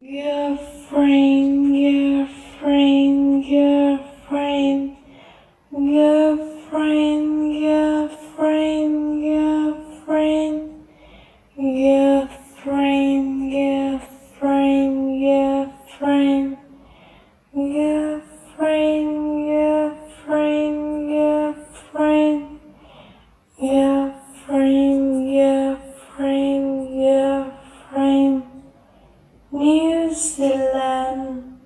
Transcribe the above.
Your friend, your friend, your friend, your friend, your friend, your friend, your friend, your friend, your friend, your friend, your friend, your friend, your friend, your friend, your friend. New Zealand.